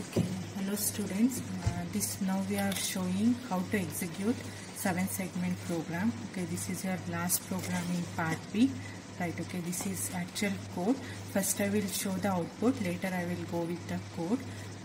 Okay, hello students. Uh, this now we are showing how to execute seven segment program. Okay, this is your last program in part B. Right, okay, this is actual code. First I will show the output, later I will go with the code.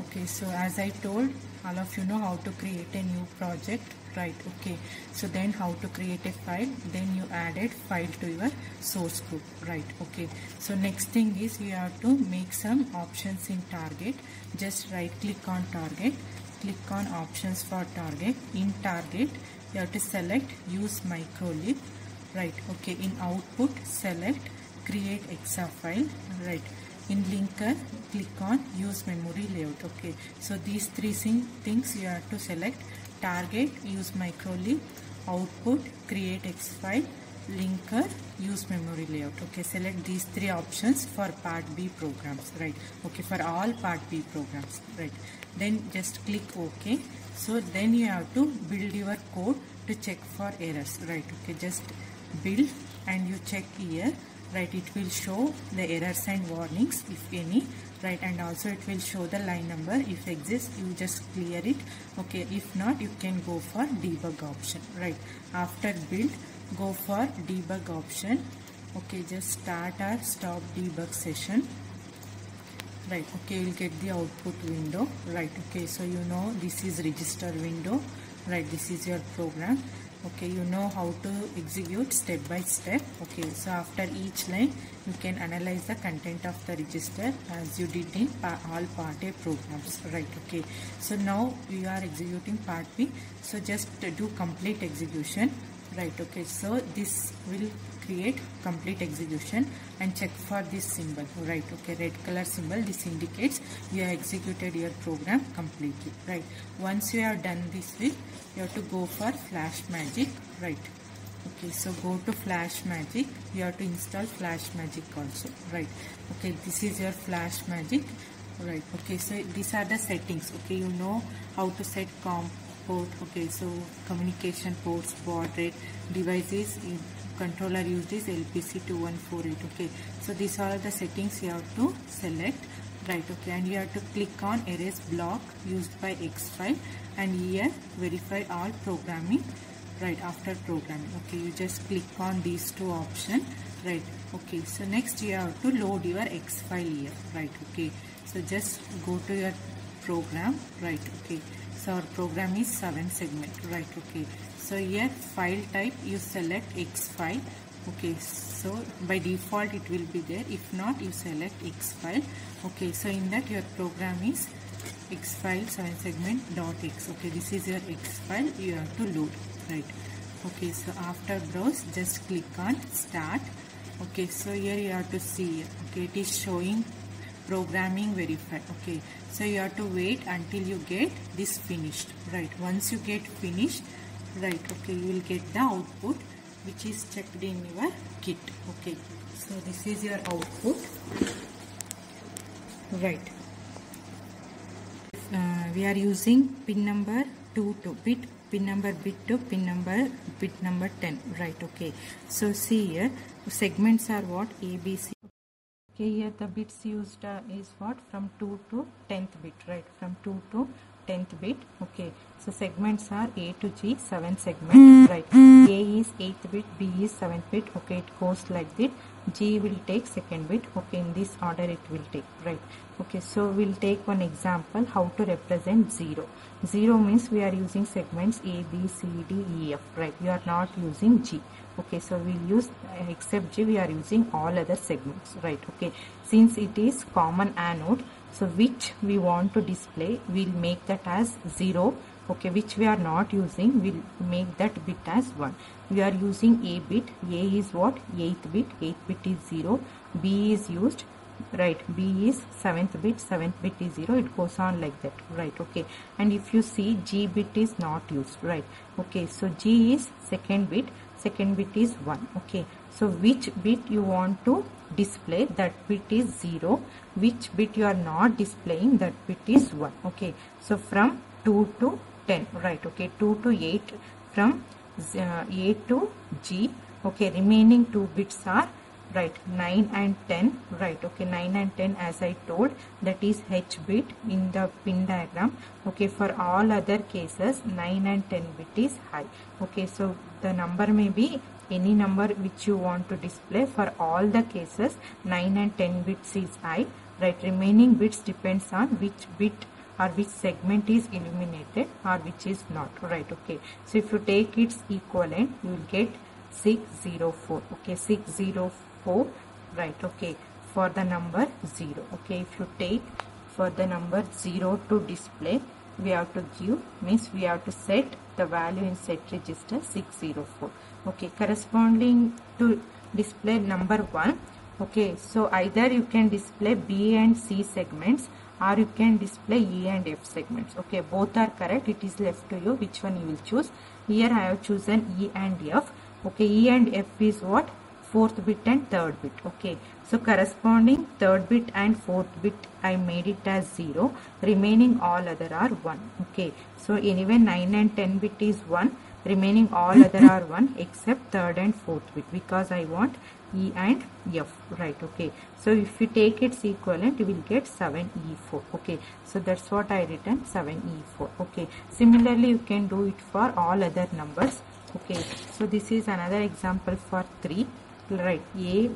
Okay, so as I told, all of you know how to create a new project. Right, okay. So then how to create a file, then you added file to your source group. Right, okay. So next thing is you have to make some options in target. Just right click on target, click on options for target. In target, you have to select use micro microlib right okay in output select create hex file right in linker click on use memory layout okay so these three things you have to select target use microlib output create hex file linker use memory layout. Okay select these three options for part b programs right? Okay for all part b programs right? Then just click ok. So then you have to build your code to check for errors right? Okay just build and you check here right? It will show the errors and warnings if any right and also it will show the line number. If exists you just clear it. Okay if not you can go for debug option right? After build go for debug option. Okay just start or stop debug session. Right okay you'll get the output window right? Okay so you know this is register window right? This is your program okay you know how to execute step by step. Okay so after each line you can analyze the content of the register as you did in all part a programs. Right okay. So now we are executing part b. So just do complete execution right okay so this will create complete execution and check for this symbol. Right okay red color symbol this indicates you have executed your program completely. Right once you have done this with you have to go for flash magic. Right okay so go to flash magic. You have to install flash magic also. Right okay this is your flash magic. Right okay so these are the settings. Okay you know how to set com port okay so communication ports baud rate devices controller used is lpc 2148 okay. So these are the settings you have to select right okay. And you have to click on erase block used by hex file and here verify all programming right after programming okay. You just click on these two option right okay. So next you have to load your hex file here right okay. So just go to your program right okay so our program is 7 segment right okay. So here file type you select hex file okay. So by default it will be there. If not you select hex file okay. So in that your program is hex file 7 segment dot hex okay. This is your hex file you have to load right. Okay so after browse just click on start okay. So here you have to see okay it is showing programming verify okay. So you have to wait until you get this finished right. Once you get finished right okay you will get the output which is checked in your kit okay. So this is your output right. Uh, we are using pin number 2 to bit pin number bit to pin number bit number 10 right okay. So see here segments are what a b c okay here the bits used uh, is what? From 2 to 10th bit right? From 2 to 10th bit okay. So segments are a to g 7 segments right? A is 8th bit b is 7th bit okay. It goes like this g will take second bit. Okay in this order it will take right? Okay so we'll take one example how to represent 0 0 means we are using segments a b c d e f right? We are not using g. Okay so we'll use except g we are using all other segments right? Okay since it is common anode so which we want to display we'll make that as 0 okay which we are not using we'll make that bit as 1 we are using a bit. A is what? 8th bit. 8th bit is 0 b is used. Right. B is 7th bit. 7th bit is 0 it goes on like that. Right. Okay. And if you see g bit is not used. Right. Okay. So g is second bit. Second bit is 1 okay. So which bit you want to display? That bit is 0 which bit you are not displaying? That bit is 1 okay. So from 2 to 10 right okay 2 to 8 from uh, a to g okay remaining two bits are right 9 and 10 right okay 9 and 10 as I told that is H bit in the pin diagram okay for all other cases 9 and 10 bit is high okay so the number may be any number which you want to display for all the cases 9 and 10 bits is high right remaining bits depends on which bit or which segment is illuminated or which is not. Right okay. So if you take its equivalent you will get 604 okay 604 right okay. For the number 0 okay if you take for the number 0 to display we have to give means we have to set the value in set register 604 okay corresponding to display number 1 okay so either you can display b and c segments or you can display e and f segments. Okay both are correct. It is left to you which one you will choose. Here i have chosen e and f. Okay e and f is what? Fourth bit and third bit. Okay so corresponding third bit and fourth bit i made it as 0 remaining all other are 1 okay so anyway 9 and 10 bit is 1 remaining all mm-hmm. other are 1 except third and fourth bit because i want e and f right okay. So if you take its equivalent you will get 7e4 okay. So that's what i written 7e4 okay. Similarly you can do it for all other numbers okay. So this is another example for 3 right. A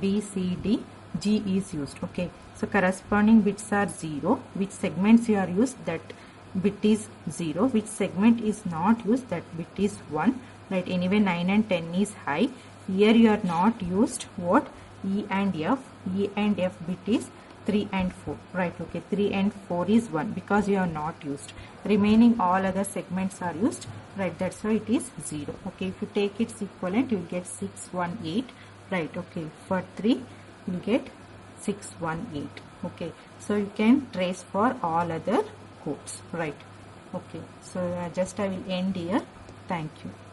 b c d g is used okay. So corresponding bits are 0 which segments you are used that bit is 0 which segment is not used that bit is 1 right anyway 9 and 10 is high. Here you are not used what? E and f. E and f bit is 3 and 4 right okay 3 and 4 is 1 because you are not used. Remaining all other segments are used. Right that's why it is 0 okay if you take its equivalent you get 618 right okay for 3 you get 618 okay so you can trace for all other codes right. Okay. So uh, just I will end here. Thank you